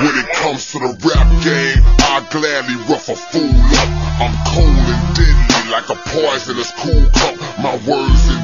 When it comes to the rap game, I gladly rough a fool up. I'm cold and deadly like a poisonous cool cup. My words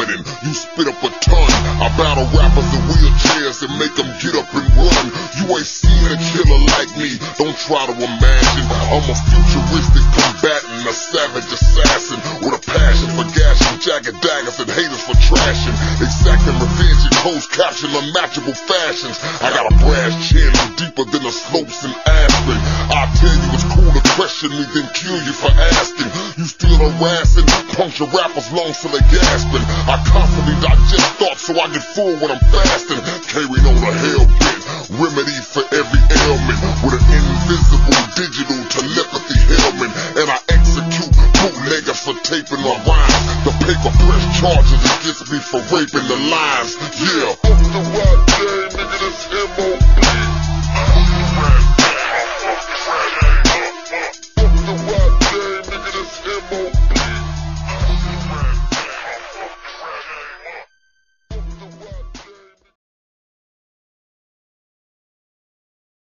vomiting. You spit up a ton. I battle rappers in wheelchairs and make them get up and run. You ain't seen a killer like me. Don't try to imagine. I'm a futuristic combatant, a savage assassin with a passion for gashing, jagged daggers and haters for trashing. Exacting revenge in closed caption, unmatchable fashions. I got a brass chin deeper than the slopes in Aspen. I tell you it's cool to question me, then kill you for asking. You still harassing, puncture rappers long till they gasping. I constantly digest thoughts so I get full when I'm fasting. Carrying on a hell bit, remedy for every ailment. With an invisible digital telepathy helmet. And I execute bootleggers for taping my rhymes. The paper press charges against me for raping the lines. Yeah.